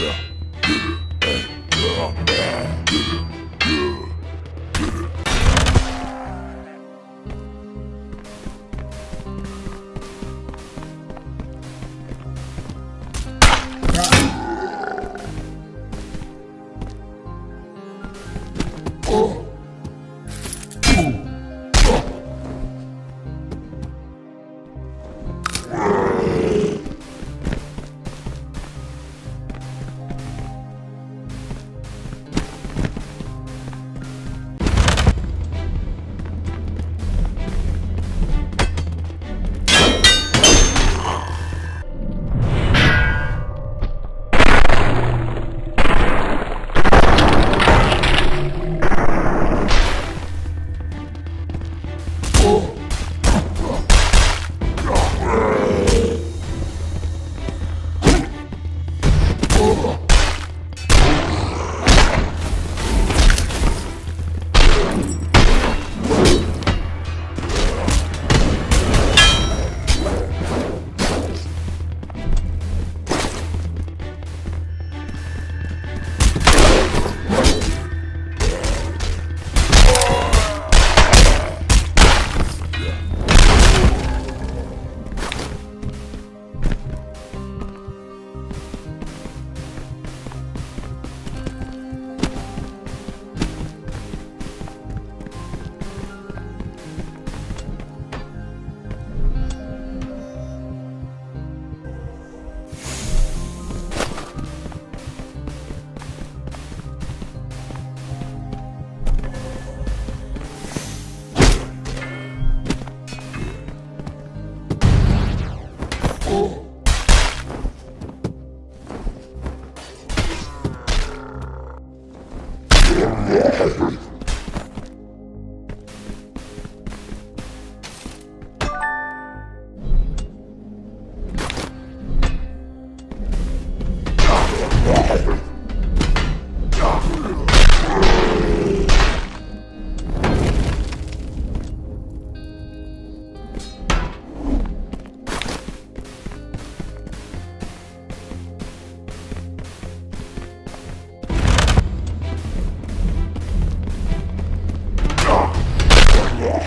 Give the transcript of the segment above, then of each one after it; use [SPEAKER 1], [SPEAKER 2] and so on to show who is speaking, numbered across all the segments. [SPEAKER 1] Yeah.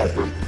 [SPEAKER 1] happen.